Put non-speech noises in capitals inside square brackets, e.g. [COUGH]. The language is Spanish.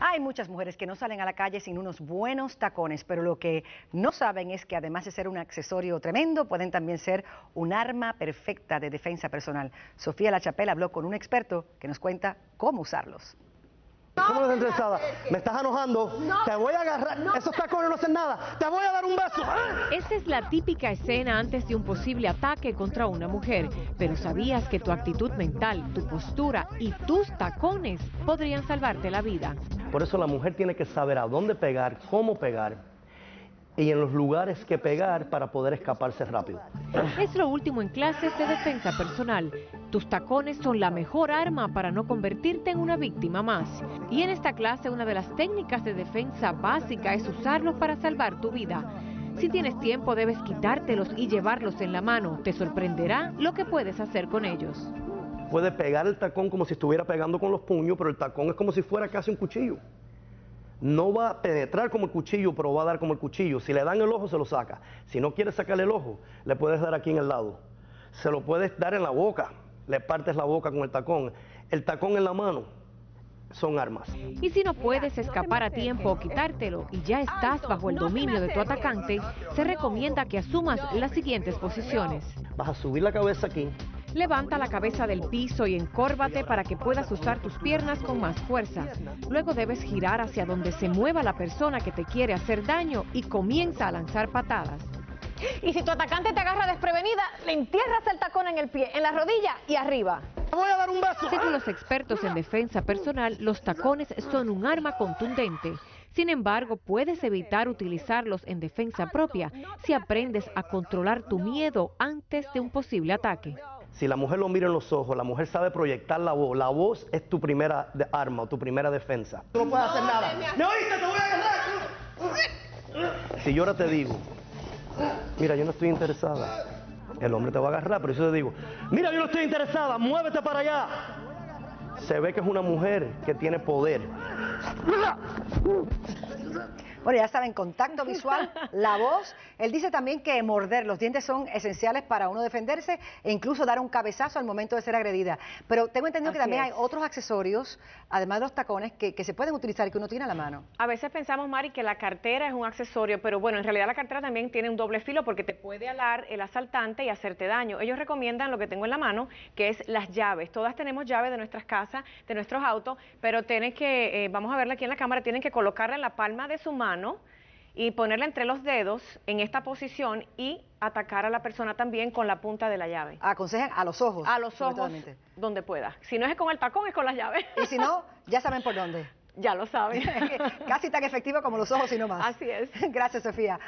Hay muchas mujeres que no salen a la calle sin unos buenos tacones, pero lo que no saben es que además de ser un accesorio tremendo, pueden también ser un arma perfecta de defensa personal. Sofía La Chapela habló con un experto que nos cuenta cómo usarlos. ¿Cómo no interesada? Me estás enojando. te voy a agarrar. Esos tacones no hacen nada. Te voy a dar un beso. Esa es la típica escena antes de un posible ataque contra una mujer. Pero ¿sabías que tu actitud mental, tu postura y tus tacones podrían salvarte la vida? Por eso la mujer tiene que saber a dónde pegar, cómo pegar y en los lugares que pegar para poder escaparse rápido. Es lo último en clases de defensa personal. Tus tacones son la mejor arma para no convertirte en una víctima más. Y en esta clase una de las técnicas de defensa básica es usarlos para salvar tu vida. Si tienes tiempo debes quitártelos y llevarlos en la mano. Te sorprenderá lo que puedes hacer con ellos puede pegar el tacón como si estuviera pegando con los puños, pero el tacón es como si fuera casi un cuchillo. No va a penetrar como el cuchillo, pero va a dar como el cuchillo. Si le dan el ojo, se lo saca. Si no quieres sacarle el ojo, le puedes dar aquí en el lado. Se lo puedes dar en la boca, le partes la boca con el tacón. El tacón en la mano, son armas. Y si no puedes escapar a tiempo o quitártelo y ya estás bajo el dominio de tu atacante, se recomienda que asumas las siguientes posiciones. Vas a subir la cabeza aquí, Levanta la cabeza del piso y encórvate para que puedas usar tus piernas con más fuerza. Luego debes girar hacia donde se mueva la persona que te quiere hacer daño y comienza a lanzar patadas. Y si tu atacante te agarra desprevenida, le entierras el tacón en el pie, en la rodilla y arriba. Voy a dar un beso. Según los expertos en defensa personal, los tacones son un arma contundente. Sin embargo, puedes evitar utilizarlos en defensa propia si aprendes a controlar tu miedo antes de un posible ataque. Si la mujer lo mira en los ojos, la mujer sabe proyectar la voz. La voz es tu primera arma, tu primera defensa. Tú no puedes hacer nada. ¿Me oíste? Te voy a agarrar. Si yo ahora te digo, mira, yo no estoy interesada, el hombre te va a agarrar, pero si yo te digo, mira, yo no estoy interesada, muévete para allá. Se ve que es una mujer que tiene poder. Bueno, ya saben, contacto visual, la voz. Él dice también que morder, los dientes son esenciales para uno defenderse e incluso dar un cabezazo al momento de ser agredida. Pero tengo entendido que también hay otros accesorios, además de los tacones, que, se pueden utilizar y que uno tiene a la mano. A veces pensamos, Mari, que la cartera es un accesorio, pero bueno, en realidad la cartera también tiene un doble filo porque te puede alar el asaltante y hacerte daño. Ellos recomiendan lo que tengo en la mano, que es las llaves. Todas tenemos llaves de nuestras casas, de nuestros autos, pero tienen que, eh, vamos a verla aquí en la cámara, tienen que colocarla en la palma de su mano y ponerla entre los dedos en esta posición y atacar a la persona también con la punta de la llave. Aconsejan a los ojos. A los ojos, donde pueda. Si no es con el tacón, es con la llave. Y si no, ya saben por dónde. [LAUGHS] Ya lo saben. [LAUGHS] Casi tan efectivo como los ojos y no más. Así es. [LAUGHS] Gracias, Sofía.